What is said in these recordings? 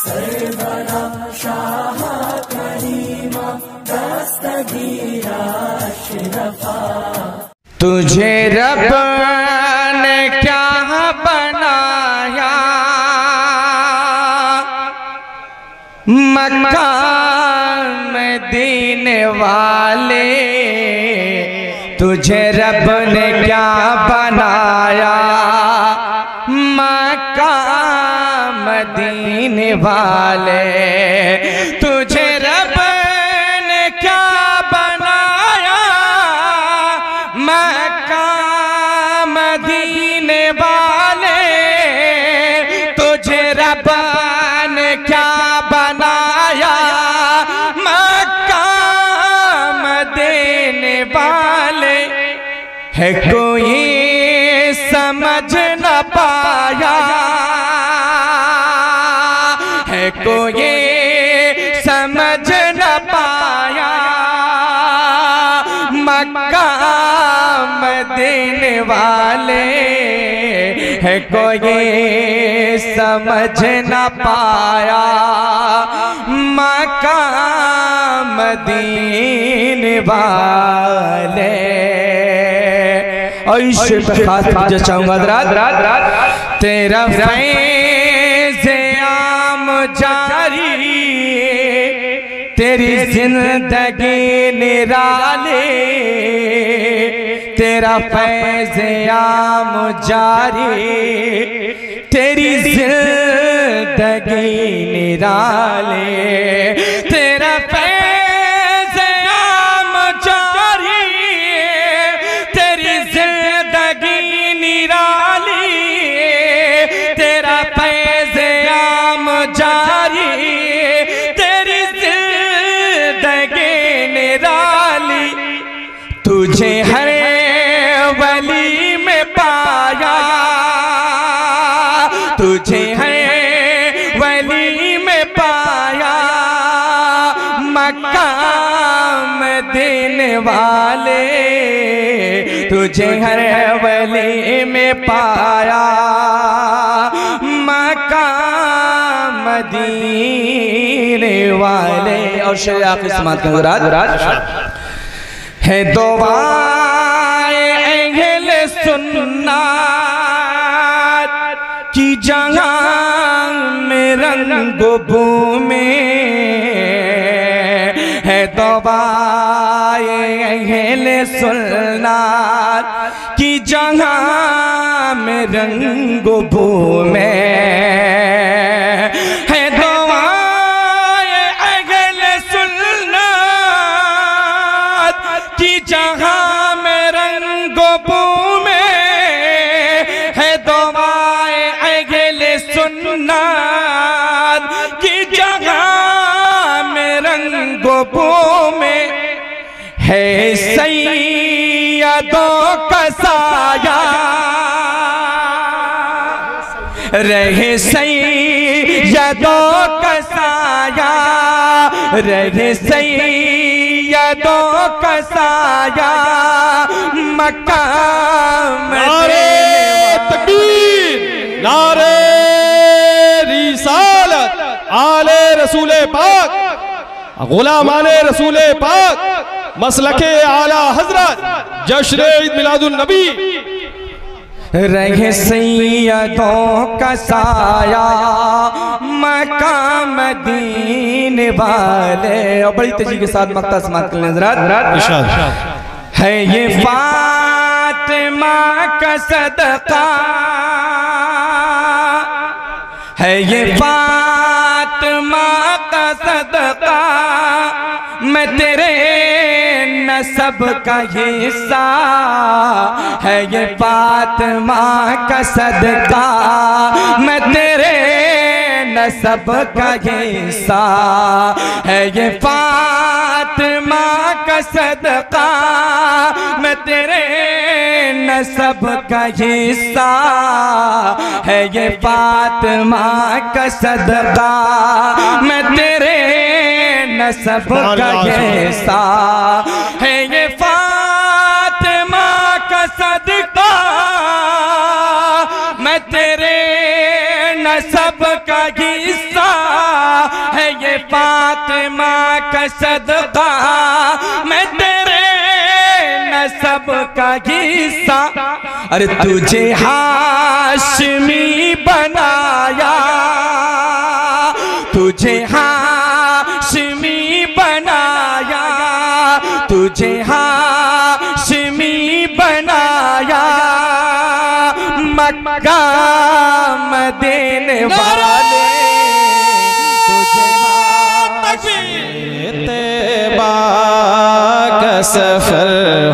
शाह करीमा दस्तगीरा तुझे रब ने क्या बनाया? मक्का मदीने वाले, तुझे रब ने क्या बनाया? मक्का मदीने वाले, तुझे रब ने क्या बनाया? मक्का, मदीने वाले, तुझे रब ने क्या बनाया? मक्का, मदीने वाले, है कोई समझ न पाया। है कोई समझ न पाया। मक्का मदीन वाले है कोई समझ न पाया। मक्का मदीन वाले। और इस पे खास चाहूँगा तेरा फैज़ तेरी ज़िंदगी निराले तेरा फैज़ आम जारी तेरी ज़िंदगी निराले तेरा तुझे हर वली में पाया। मक्का मदीने वाले। और शेर आखिर समात का राज है दुआए अहल सुन्नत की जगह में रंग में है दुआए अहल सुलनार की जगह में रंग में रहे सैयदों का साया। रहे सैयदों का साया। मक्का नारे तकबीर नारे रिसालत आले रसूल पाक। गुलाम आले रसूल पाक मसलके आला हज़रत जश्न ईद मिलादुन नबी। रहे सैयदों का साया मक्का मदीने वाले। और बड़ी तेज़ी के साथ मक्ता समात कर लें है ये फातिमा का सदका। है ये फातिमा का सदका। मैं तेरे नसब का हिस्सा है ये फातिमा का सदका। मैं तेरे नसब का हिस्सा है ये फातिमा का सदका। मैं तेरे नसब का हिस्सा है ये फातिमा का सदका। मैं तेरे नसब का हिस्सा है ये फातिमा का सदका। मैं तेरे नसब का हिस्सा फातिमा का सदका। मैं तेरे नसब का हिस्सा। अरे तुझे हाशमी बनाया। मक्का देने वाले तुझे सफ़र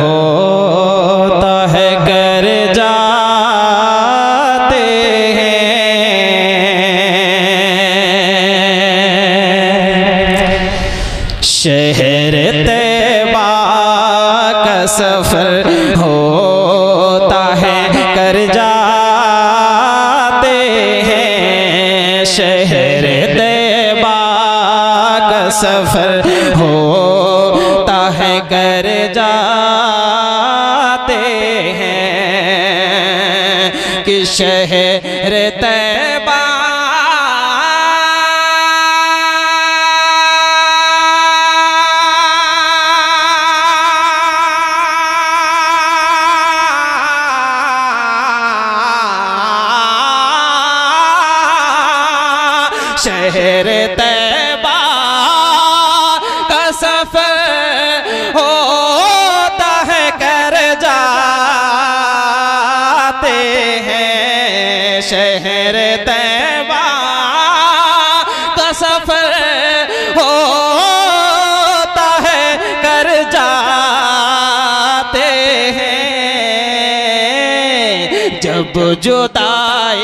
होता शहर दे का सफ़र होता शहर तैबा का सफ़र होता है कर जाते हैं शहर तैबा। जब जुदाई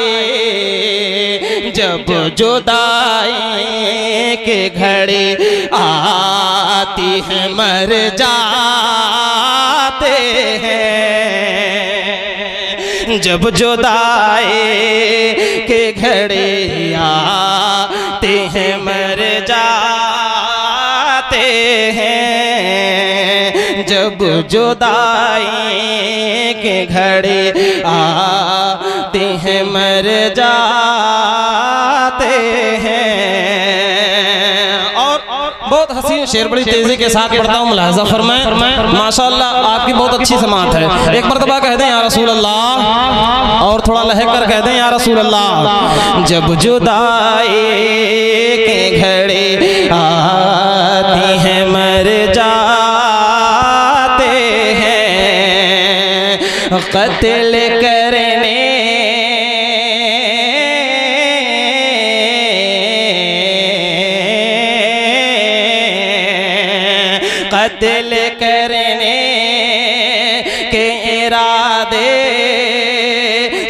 जब जुदाई के घड़ी आती है, मर जाते हैं। जब जुदाई के घड़ी आते हैं, मर जाते हैं। जब जुदाई के घड़ी हैं मर जाते हैं। और बहुत हसीन शेर बड़ी तेज़ी के साथ पढ़ता हूँ मुलाजा फरमाए। माशाल्लाह, आपकी बहुत अच्छी समात है। एक मरतबा कह दें, या रसूल अल्लाह और थोड़ा लहक कर कह दें, या रसूल अल्लाह जब जुदाई के घड़े आती हैं, मर जाते हैं। कत्ल करने इरादे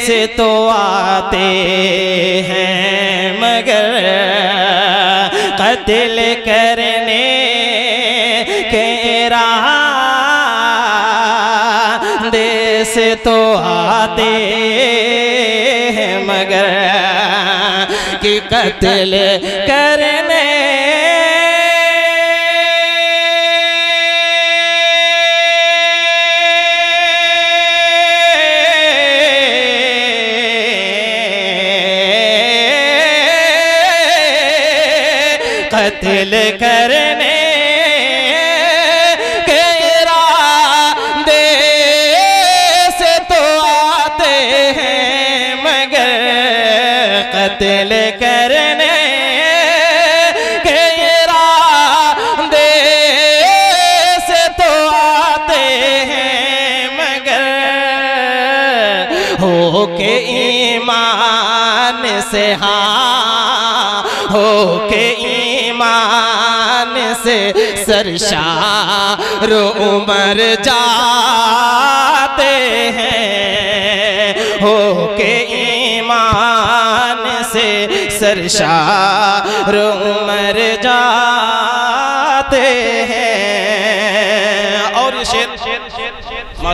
से तो आते हैं, मगर कत्ल करने के इरादे से तो आते हैं, मगर कि कत्ल करने कत्ल करने तो हैं कत्ल करने के इरादे से तो आते हैं, मगर हो के ईमान से हाँ हो के से सरशार उमर जाते हैं। हो के ईमान से सरशार उमर जाते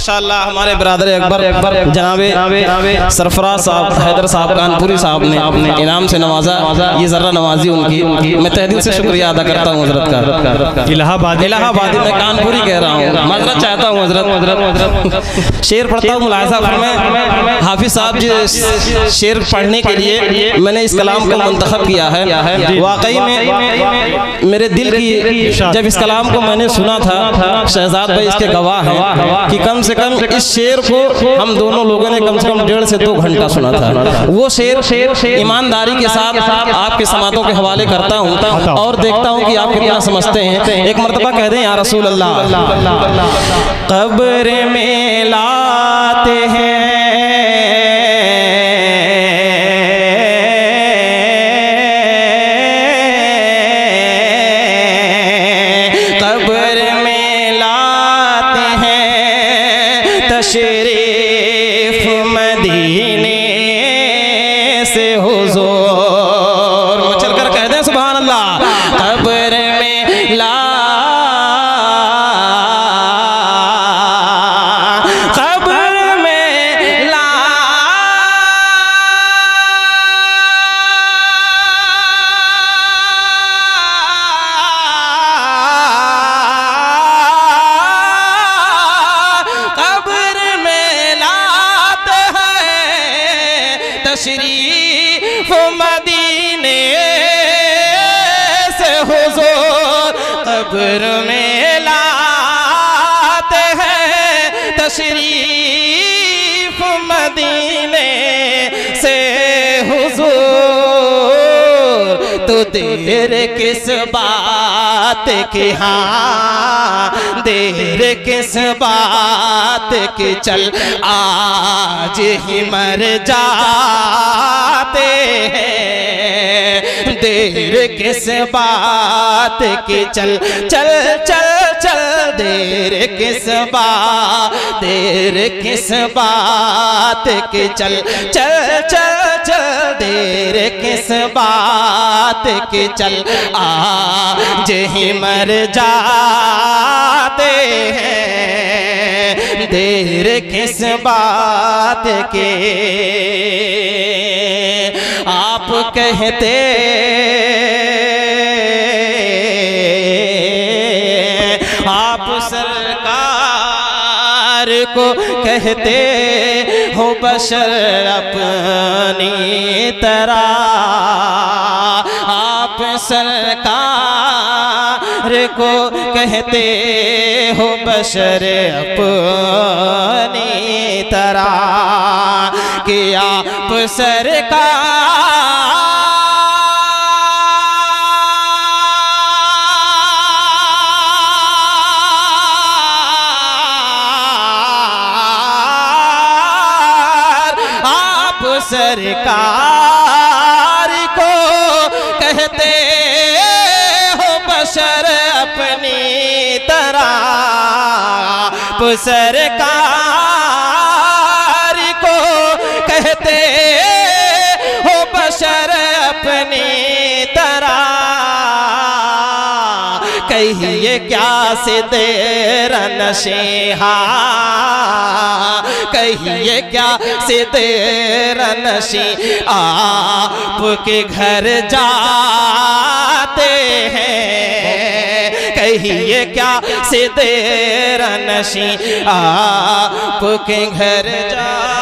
माशाल्लाह हमारे बरदर अकबर अकबर जनाबे सरफराज साहब हैदर साहब कानपुरी साहब ने आपने इनाम से नवाजा। ये जरा नवाजी उनकी। मैं तहदील से शुक्रिया अदा करता हूँ हज़रत का। इलाहाबाद इलाहाबादी मैं कानपुरी कह रहा हूँ। चाहता हूँ हज़रत हज़रत शेर पढ़ता हूँ मुलाजा फरमाए हाफिज साहब जी शेर पढ़ने के लिए मैंने इस कलाम को मंतखब किया है। वाकई में मेरे दिल की जब इस कलाम को मैंने सुना था शहजाद भाई इसके गवाह हैं कि कम से कम इस शेर को हम दोनों लोगों ने कम से कम डेढ़ से दो घंटा सुना था। वो शेर शेर ईमानदारी के साथ आपके समातों के हवाले करता हूँ। और देखता हूँ कि आप कितना समझते हैं। एक मरतबा कह दें या रसूल अल्लाह कब्र में लाते हैं। कब्र में लाते हैं। तशरीफ़ मदीने से हुजूर तशरीफ़ मदीने से हुजूर कब्र में लात है। तशरीफ़ मदीने देर किस बात की? हाँ देर किस बात की? चल, आज ही मर जाते हैं। देर किस बात की? चल चल चल चल, देर किस बात, देर किस बात की? चल चल चल चल देर किस बात की चल आज ही मर जाते हैं। देर किस बात के? आप कहते आप सरकार को कहते हो बशर अपनी तरह आप सरकार को कहते हो बशर अपनी तरह कि आप सरकार सरकार को कहते हो बशर अपनी तरह। पुसर सरकार कहिए क्या से देर नशेहा कहिए क्या से देर नशी आपके घर जाते हैं। कहिए क्या से देर नशी आपके घर जा